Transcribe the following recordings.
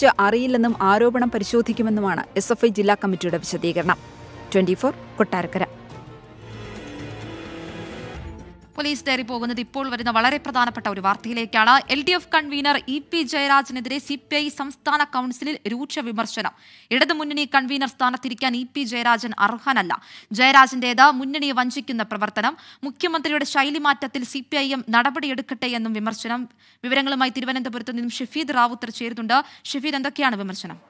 സംബന്ധിച്ച് അറിയില്ലെന്നും ആരോപണം പരിശോധിക്കുമെന്നുമാണ് എസ് ജില്ലാ കമ്മിറ്റിയുടെ വിശദീകരണം. Twenty four Kottarakkara. Police diary പോകുന്നത് ഇപ്പോൾ വരുന്ന വളരെ പ്രധാനപ്പെട്ട ഒരു വാർത്തയിലേക്കാണ്. L D F convener E P ജയരാജനെതിരെ C P I സംസ്ഥാന കൌൺസിലിൽ രൂക്ഷ വിമർശനം. ഇടതുമുന്നണി കൺവീനർ സ്ഥാനത്തിരിക്കാൻ ഇ പി ജയരാജൻ അർഹനല്ല. ജയരാജന്റേത് മുന്നണിയെ വഞ്ചിക്കുന്ന പ്രവർത്തനം. മുഖ്യമന്ത്രിയുടെ ശൈലിമാറ്റത്തിൽ സി പി ഐ എം നടപടിയെടുക്കട്ടെ എന്നും വിമർശനം. വിവരങ്ങളുമായി തിരുവനന്തപുരത്ത് നിന്നും ഷഫീദ് റാവുത്തർ ചേരുന്നുണ്ട്. ഷഫീദ് എന്തൊക്കെയാണ് വിമർശനം?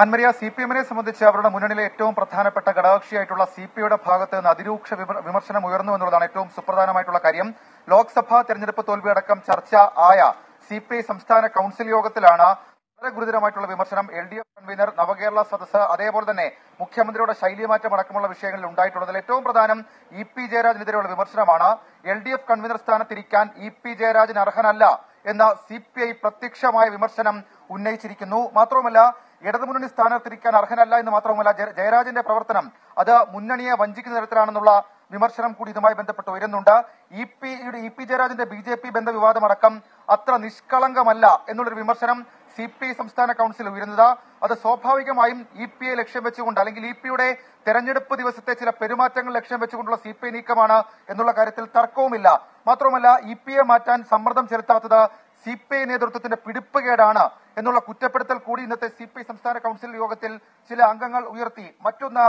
ആൻമരിയ സി പി എമ്മിനെ സംബന്ധിച്ച് അവരുടെ മുന്നണിയിലെ ഏറ്റവും പ്രധാനപ്പെട്ട ഘടകകക്ഷിയായിട്ടുള്ള സി പി ഐയുടെ ഭാഗത്ത് നിന്ന് അതിരൂക്ഷ വിമർശനം ഉയർന്നു എന്നുള്ളതാണ് ഏറ്റവും സുപ്രധാനമായിട്ടുള്ള കാര്യം. ലോക്സഭാ തെരഞ്ഞെടുപ്പ് തോൽവിയടക്കം ചർച്ച ആയ സി പി ഐ സംസ്ഥാന കൌൺസിൽ യോഗത്തിലാണ് വളരെ ഗുരുതരമായിട്ടുള്ള വിമർശനം. L D F convener Navakerala Sadas അതേപോലെ തന്നെ മുഖ്യമന്ത്രിയുടെ ശൈലിമാറ്റം അടക്കമുള്ള വിഷയങ്ങളിൽ ഉണ്ടായിട്ടുള്ളതിൽ ഏറ്റവും പ്രധാനം ഇ പി ജയരാജനെതിരെയുള്ള വിമർശനമാണ്. എൽ ഡി എഫ് കൺവീനർ സ്ഥാനത്തിരിക്കാൻ ഇ പി ജയരാജൻ അർഹനല്ല എന്ന സി പി ഐ പ്രത്യക്ഷമായ വിമർശനം ഉന്നയിച്ചിരിക്കുന്നു. മാത്രവുമല്ല ഇടതുമുന്നണി സ്ഥാനാർത്ഥിരിക്കാൻ അർഹനല്ല എന്ന് മാത്രവുമല്ല ജയരാജന്റെ പ്രവർത്തനം അത് മുന്നണിയെ വഞ്ചിക്കുന്ന തരത്തിലാണെന്നുള്ള വിമർശനം കൂടി ഇതുമായി ബന്ധപ്പെട്ട് ഉയരുന്നുണ്ട്. ഇ പി ഇ പി ജയരാജന്റെ ബി ജെ പി ബന്ധ വിവാദമടക്കം അത്ര നിഷ്കളങ്കമല്ല എന്നുള്ളൊരു വിമർശനം സി പി ഐ സംസ്ഥാന കൌൺസിൽ ഉയരുന്നത്. അത് സ്വാഭാവികമായും ഇ പി ഐ ലക്ഷ്യം വെച്ചുകൊണ്ട് അല്ലെങ്കിൽ ഇ പിയുടെ തെരഞ്ഞെടുപ്പ് ദിവസത്തെ ചില പെരുമാറ്റങ്ങൾ ലക്ഷ്യം വെച്ചുകൊണ്ടുള്ള സി പി ഐ നീക്കമാണ് എന്നുള്ള കാര്യത്തിൽ തർക്കവുമില്ല. മാത്രവുമല്ല ഇ പി എ മാറ്റാൻ സമ്മർദ്ദം ചെലുത്താത്തത് സി പി ഐ നേതൃത്വത്തിന്റെ പിടിപ്പുകേടാണ് എന്നുള്ള കുറ്റപ്പെടുത്തൽ കൂടി ഇന്നത്തെ സി പി ഐ സംസ്ഥാന കൌൺസിൽ യോഗത്തിൽ ചില അംഗങ്ങൾ ഉയർത്തി. മറ്റൊന്ന്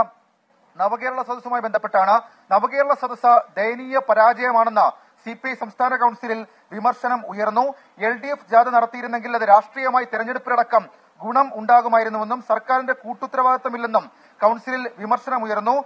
നവകേരള സദസ്സുമായി ബന്ധപ്പെട്ടാണ്. നവകേരള സദസ്സ് ദയനീയ പരാജയമാണെന്ന് സി പി ഐ സംസ്ഥാന കൌൺസിലിൽ വിമർശനം ഉയർന്നു. എൽ ഡി എഫ് ജാഥ നടത്തിയിരുന്നെങ്കിൽ അത് രാഷ്ട്രീയമായി തെരഞ്ഞെടുപ്പിലടക്കം ഗുണം ഉണ്ടാകുമായിരുന്നുവെന്നും സർക്കാരിന്റെ കൂട്ടുത്തരവാദിത്തമില്ലെന്നും കൌൺസിലിൽ വിമർശനം ഉയർന്നു.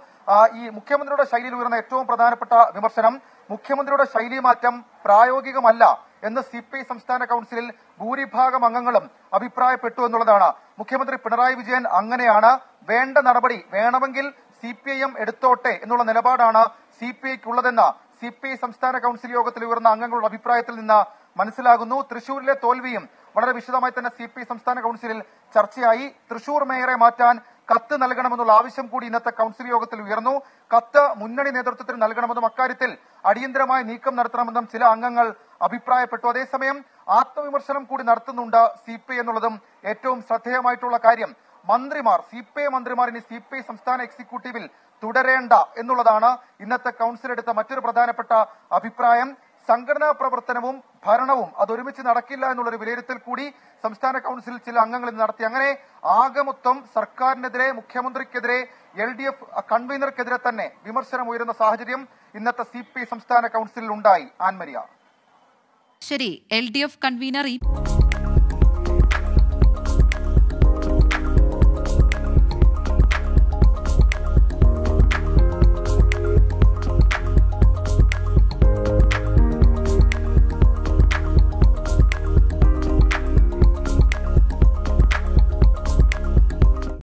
ഈ മുഖ്യമന്ത്രിയുടെ ശൈലിയിൽ ഉയർന്ന ഏറ്റവും പ്രധാനപ്പെട്ട വിമർശനം മുഖ്യമന്ത്രിയുടെ ശൈലി മാറ്റം പ്രായോഗികമല്ല എന്ന് സി പി ഐ സംസ്ഥാന കൌൺസിലിൽ ഭൂരിഭാഗം അംഗങ്ങളും അഭിപ്രായപ്പെട്ടു എന്നുള്ളതാണ്. മുഖ്യമന്ത്രി പിണറായി വിജയൻ അങ്ങനെയാണ് വേണ്ട നടപടി വേണമെങ്കിൽ സി പി ഐ എം എടുത്തോട്ടെ എന്നുള്ള നിലപാടാണ് സി പി ഐക്കുള്ളതെന്ന് സി പി ഐ സംസ്ഥാന കൌൺസിൽ യോഗത്തിൽ ഉയർന്ന അംഗങ്ങളുടെ അഭിപ്രായത്തിൽ നിന്ന് മനസ്സിലാകുന്നു. തൃശൂരിലെ തോൽവിയും വളരെ വിശദമായി തന്നെ സി സംസ്ഥാന കൌൺസിലിൽ ചർച്ചയായി. തൃശൂർ മേയറെ മാറ്റാൻ കത്ത് നൽകണമെന്നുള്ള ആവശ്യം കൂടി ഇന്നത്തെ കൌൺസിൽ യോഗത്തിൽ ഉയർന്നു. കത്ത് മുന്നണി നേതൃത്വത്തിന് നൽകണമെന്നും അക്കാര്യത്തിൽ അടിയന്തരമായി നീക്കം നടത്തണമെന്നും ചില അംഗങ്ങൾ അഭിപ്രായപ്പെട്ടു. അതേസമയം ആത്മവിമർശനം കൂടി നടത്തുന്നുണ്ട് സി പി ഐ എന്നുള്ളതും ഏറ്റവും ശ്രദ്ധേയമായിട്ടുള്ള കാര്യം. മന്ത്രിമാർ സി പി ഐ മന്ത്രിമാർ ഇനി സി പി ഐ സംസ്ഥാന എക്സിക്യൂട്ടീവിൽ തുടരേണ്ട എന്നുള്ളതാണ് ഇന്നത്തെ കൗൺസിൽ എടുത്ത മറ്റൊരു പ്രധാനപ്പെട്ട അഭിപ്രായം. സംഘടനാ പ്രവർത്തനവും ഭരണവും അതൊരുമിച്ച് നടക്കില്ല എന്നുള്ളൊരു വിലയിരുത്തൽ കൂടി സംസ്ഥാന കൗൺസിൽ ചില അംഗങ്ങൾ നടത്തി. അങ്ങനെ ആകെ മൊത്തം സർക്കാരിനെതിരെ മുഖ്യമന്ത്രിക്കെതിരെ എൽ ഡി എഫ് കൺവീനർക്കെതിരെ തന്നെ വിമർശനം ഉയരുന്ന സാഹചര്യം ഇന്നത്തെ സി പി ഐ സംസ്ഥാന കൌൺസിലിൽ ഉണ്ടായി. ആൻമരിയ. ശരി. L D F convener E